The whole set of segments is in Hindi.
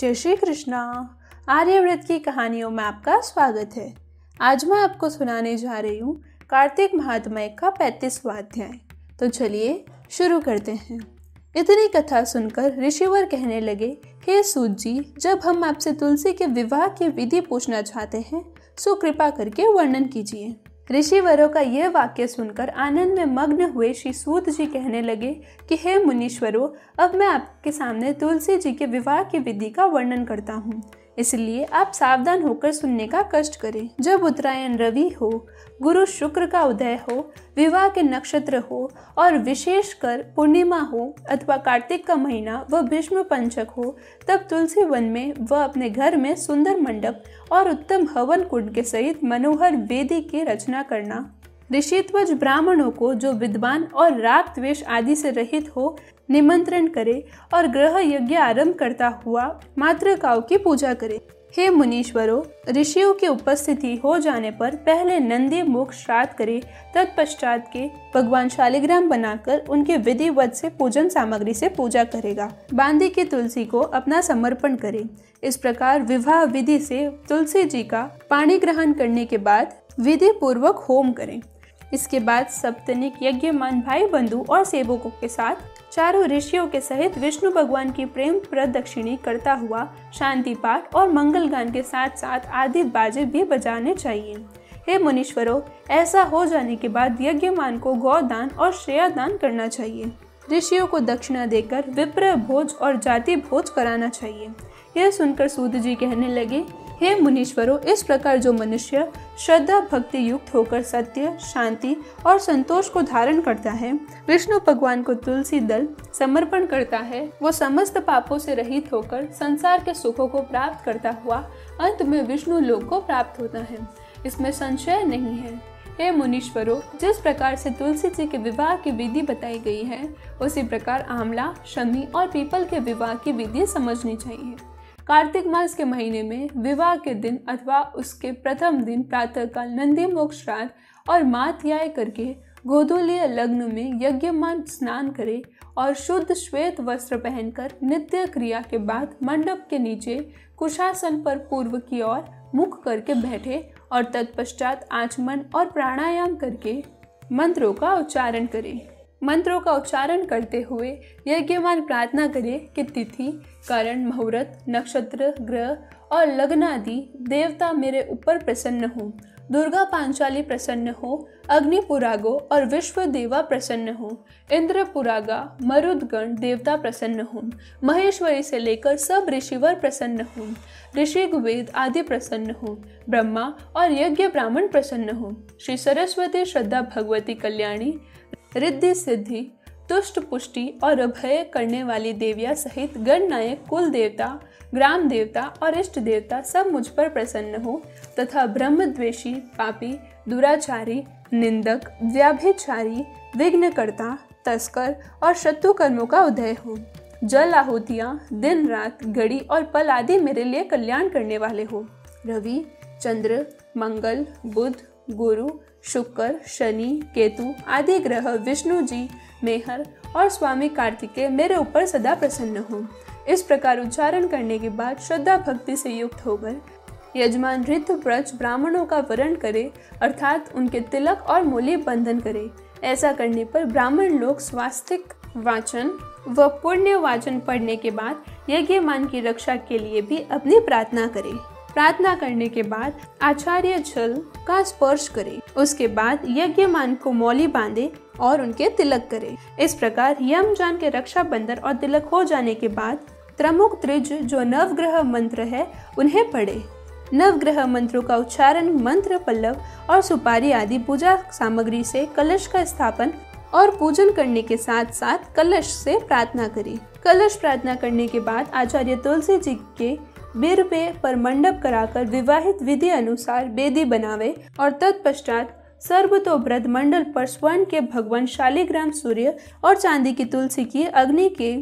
जय श्री कृष्णा। आर्यव्रत की कहानियों में आपका स्वागत है। आज मैं आपको सुनाने जा रही हूँ कार्तिक महात्मय का पैंतीसवा अध्याय। तो चलिए शुरू करते हैं। इतनी कथा सुनकर ऋषिवर कहने लगे, हे सूत जी, जब हम आपसे तुलसी के विवाह की विधि पूछना चाहते हैं, सो कृपा करके वर्णन कीजिए। ऋषिवरों का यह वाक्य सुनकर आनंद में मग्न हुए श्री सूत जी कहने लगे कि, हे मुनीश्वरों, अब मैं आपके सामने तुलसी जी के विवाह की विधि का वर्णन करता हूँ। इसलिए आप सावधान होकर सुनने का कष्ट करें। जब उत्तरायण रवि हो, गुरु शुक्र का उदय हो, विवाह के नक्षत्र हो और विशेषकर पूर्णिमा हो अथवा कार्तिक का महीना व भीष्म पंचक हो, तब तुलसी वन में व अपने घर में सुंदर मंडप और उत्तम हवन कुंड के सहित मनोहर वेदी की रचना करना। ऋषित्वज ब्राह्मणों को जो विद्वान और राग द्वेष आदि से रहित हो, निमंत्रण करे और ग्रह यज्ञ आरंभ करता हुआ मातृकाओं की पूजा करे। हे मुनीश्वरों, ऋषियों की उपस्थिति हो जाने पर पहले नंदी मुख श्राद्ध करे, तत्पश्चात के भगवान शालिग्राम बनाकर उनके विधिवत से पूजन सामग्री से पूजा करेगा। बांदी की तुलसी को अपना समर्पण करे। इस प्रकार विवाह विधि से तुलसी जी का पाणी ग्रहण करने के बाद विधि पूर्वक होम करें। इसके बाद सप्तनिक यज्ञमान भाई बंधु और सेवकों के साथ चारों ऋषियों के सहित विष्णु भगवान की प्रेम प्रदक्षिणी करता हुआ शांति पाठ और मंगल गान के साथ साथ आदि बाजे भी बजाने चाहिए। हे मुनीश्वरों, ऐसा हो जाने के बाद यज्ञमान को गौदान और श्रेयादान करना चाहिए। ऋषियों को दक्षिणा देकर विप्र भोज और जाति भोज कराना चाहिए। यह सुनकर सूद जी कहने लगे हे मुनीश्वरों, इस प्रकार जो मनुष्य श्रद्धा, भक्ति युक्त होकर सत्य, शांति और संतोष को धारण करता है, विष्णु भगवान को तुलसी दल समर्पण करता है, वो समस्त पापों से रहित होकर संसार के सुखों को प्राप्त करता हुआ अंत में विष्णु लोक को प्राप्त होता है। इसमें संशय नहीं है। हे मुनीश्वरों, जिस प्रकार से तुलसी जी के विवाह की विधि बताई गई है, उसी प्रकार आमला शमी और पीपल के विवाह की विधि समझनी चाहिए। कार्तिक मास के महीने में विवाह के दिन अथवा उसके प्रथम दिन प्रातःकाल नंदी मोक्ष श्राद्ध और मात्याय करके गोधूलीय लग्न में यज्ञमान स्नान करें और शुद्ध श्वेत वस्त्र पहनकर नित्य क्रिया के बाद मंडप के नीचे कुशासन पर पूर्व की ओर मुख करके बैठे और तत्पश्चात आचमन और प्राणायाम करके मंत्रों का उच्चारण करें। मंत्रों का उच्चारण करते हुए यज्ञवान प्रार्थना करे कि तिथि, करण, मुहूर्त, नक्षत्र, ग्रह और लग्न आदि देवता मेरे ऊपर प्रसन्न हो, दुर्गा पांचाली प्रसन्न हो अग्नि पुरागो और विश्व देवा प्रसन्न हो इंद्र पुरागा मरुदगण देवता प्रसन्न हो, महेश्वरी से लेकर सब ऋषिवर प्रसन्न हो ऋषि वेद आदि प्रसन्न हो, ब्रह्मा और यज्ञ ब्राह्मण प्रसन्न हो, श्री सरस्वती श्रद्धा भगवती कल्याणी रिद्धि सिद्धि, तुष्ट पुष्टि और अभय करने वाली देविया सहित गणनायक कुल देवता, ग्राम देवता और इष्ट देवता सब मुझ पर प्रसन्न हो तथा ब्रह्म द्वेषी, पापी, दुराचारी, निंदक, व्याभिचारी, विघ्नकर्ता, तस्कर और शत्रु कर्मों का उदय हो। जल आहुतियाँ, दिन रात, घड़ी और पल आदि मेरे लिए कल्याण करने वाले हो। रवि, चंद्र, मंगल, बुध, गुरु शुक्र, शनि, केतु आदि ग्रह विष्णु जी, मेहर और स्वामी कार्तिकेय मेरे ऊपर सदा प्रसन्न हो। इस प्रकार उच्चारण करने के बाद श्रद्धा भक्ति से युक्त होकर यजमान ऋतु ब्रज ब्राह्मणों का वरण करे, अर्थात उनके तिलक और मूल्य बंधन करे। ऐसा करने पर ब्राह्मण लोग स्वास्थिक वाचन व पुण्य वाचन पढ़ने के बाद यज्ञमान की रक्षा के लिए भी अपनी प्रार्थना करें। प्रार्थना करने के बाद आचार्य जल का स्पर्श करे। उसके बाद यज्ञमान को मौली बांधे और उनके तिलक करे। इस प्रकार यम जान के रक्षा बंधन और तिलक हो जाने के बाद त्रमुख त्रिज जो नवग्रह मंत्र है, उन्हें पढ़े। नवग्रह मंत्रों का उच्चारण मंत्र पल्लव और सुपारी आदि पूजा सामग्री से कलश का स्थापन और पूजन करने के साथ साथ कलश से प्रार्थना करें। कलश प्रार्थना करने के बाद आचार्य तुलसी जी के बीर पे पर मंडप कराकर विवाहित विधि अनुसार बेदी बनावे और तत्पश्चात सर्वतोव्रत मंडल पर स्वर्ण के भगवान शालिग्राम सूर्य और चांदी की तुलसी की अग्नि के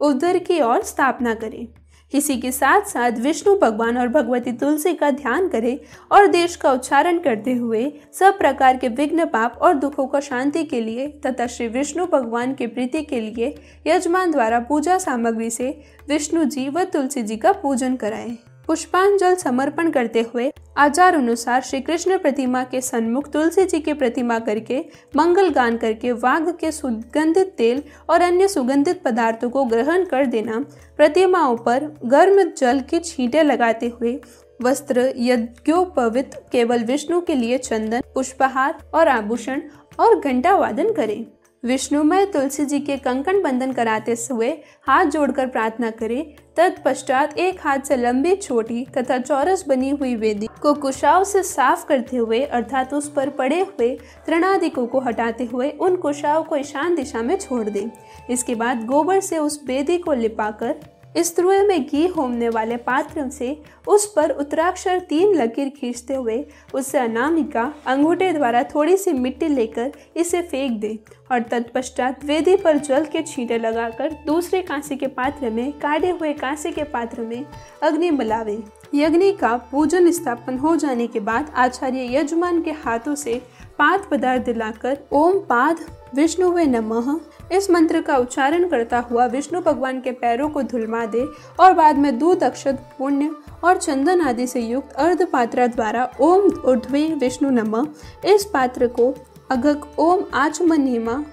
उदर की ओर स्थापना करें। इसी के साथ साथ विष्णु भगवान और भगवती तुलसी का ध्यान करें और देश का उच्चारण करते हुए सब प्रकार के विघ्न, पाप और दुखों को शांति के लिए तथा श्री विष्णु भगवान के प्रीति के लिए यजमान द्वारा पूजा सामग्री से विष्णु जी व तुलसी जी का पूजन कराएँ। पुष्पांजल समर्पण करते हुए आचार अनुसार श्री कृष्ण प्रतिमा के सन्मुख तुलसी जी की प्रतिमा करके, मंगल गान करके वाघ के सुगंधित तेल और अन्य सुगंधित पदार्थों को ग्रहण कर देना, प्रतिमाओं पर गर्म जल की छींटे लगाते हुए, वस्त्र, यज्ञोपवित केवल विष्णु के लिए चंदन, पुष्पहार और आभूषण और घंटा वादन करें। विष्णुमय तुलसी जी के कंकण बंधन कराते हुए हाथ जोड़कर प्रार्थना करें। तत्पश्चात एक हाथ से लंबी, छोटी तथा चौरस बनी हुई वेदी को कुशाव से साफ़ करते हुए, अर्थात उस पर पड़े हुए तृणादिकों को हटाते हुए उन कुशाव को ईशान दिशा में छोड़ दें। इसके बाद गोबर से उस वेदी को लिपाकर इस त्रुए में घी होमने वाले पात्र से उस पर उत्तराक्षर तीन लकीर खींचते हुए उससे अनामिका अंगूठे द्वारा थोड़ी सी मिट्टी लेकर इसे फेंक दे और तत्पश्चात वेदी पर जल के छींटे लगाकर दूसरे कांसे के पात्र में, काटे हुए कांसे के पात्र में अग्नि मिलावे यज्ञ का पूजन स्थापन हो जाने के बाद आचार्य यजमान के हाथों से पाद पदार्थ दिलाकर ओम पाद विष्णु वे नमः। इस मंत्र का उच्चारण करता हुआ विष्णु भगवान के पैरों को धुलमा दे और बाद में दूध, अक्षत, पुण्य और चंदन आदि से युक्त अर्ध पात्रा द्वारा ओम ऊर्ध्वे विष्णु नम। इस पात्र को अगक ओम आचमनिमा,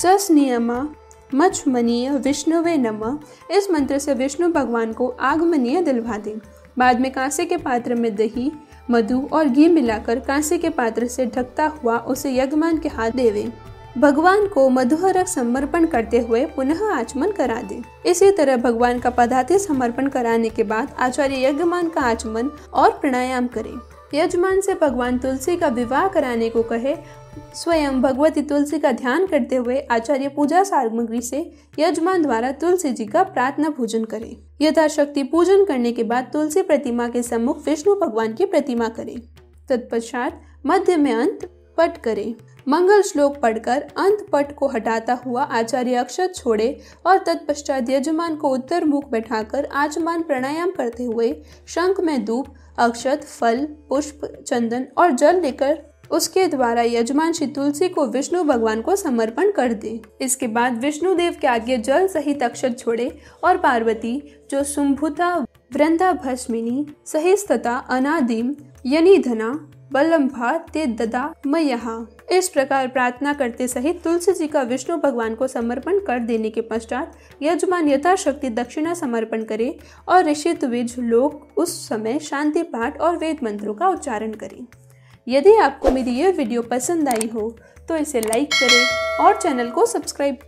चस नियमा मचमनीय विष्णुवे नम। इस मंत्र से विष्णु भगवान को आगमनीय दिलवा दे। बाद में कांसे के पात्र में दही, मधु और घी मिलाकर कांसे के पात्र से ढकता हुआ उसे यज्ञमान के हाथ देवे। भगवान को मधुहरक समर्पण करते हुए पुनः आचमन करा दे। इसी तरह भगवान का पदार्थ समर्पण कराने के बाद आचार्य यज्ञमान का आचमन और प्राणायाम करे। यजमान से भगवान तुलसी का विवाह कराने को कहे, स्वयं भगवती तुलसी का ध्यान करते हुए आचार्य पूजा सामग्री से यजमान द्वारा तुलसी जी का प्रार्थना पूजन करें। यथाशक्ति पूजन करने के बाद तुलसी प्रतिमा के सम्मुख विष्णु भगवान की प्रतिमा करें। तत्पश्चात मध्य में अंत पट करें। मंगल श्लोक पढ़कर अंत पट को हटाता हुआ आचार्य अक्षत छोड़े और तत्पश्चात यजमान को उत्तर मुख बैठाकर आचमान प्राणायाम करते हुए शंख में धूप, अक्षत, फल, पुष्प, चंदन और जल लेकर उसके द्वारा यजमान श्री तुलसी को विष्णु भगवान को समर्पण कर दे। इसके बाद विष्णु देव के आगे जल सहित अक्षत छोड़े और पार्वती, जो सुम्भुता वृंदा भस्मिनी सहिष्ठता अनादिम यनिधना बल्लभा ते ददा यहाँ इस प्रकार प्रार्थना करते सहित तुलसी जी का विष्णु भगवान को समर्पण कर देने के पश्चात यजमान यथाशक्ति दक्षिणा समर्पण करे और ऋषित विज लोग उस समय शांति पाठ और वेद मंत्रों का उच्चारण करें। यदि आपको मेरी यह वीडियो पसंद आई हो तो इसे लाइक करें और चैनल को सब्सक्राइब